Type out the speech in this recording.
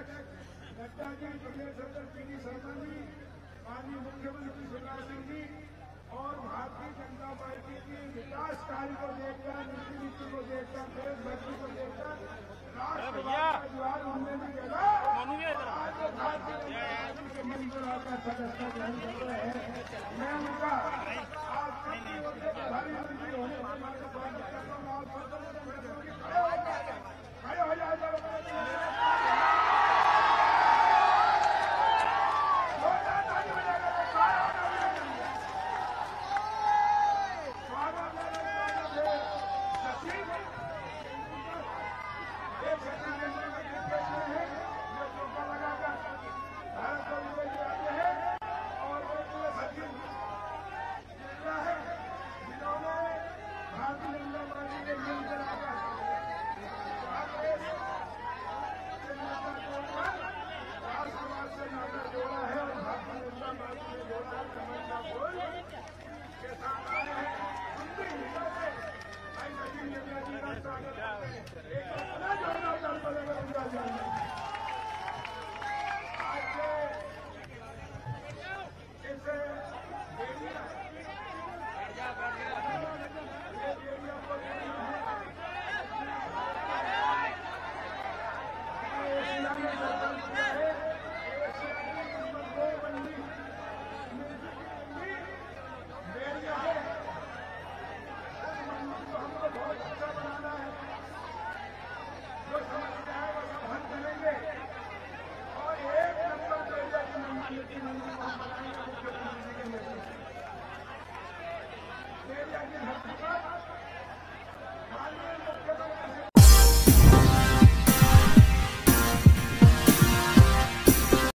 Nadda ji junior sector P D Sharma ji माननीय मुख्यमंत्री शिवराज सिंह जी और भारतीय जनता पार्टी के विकास कार्य को देखकर नीति नीति को देखकर देश भक्ति को देखकर राष्ट्रवाद का जुहार हमने भी जगह भारतीय जनता पार्टी के मंच पर आपका सदस्यता ग्रहण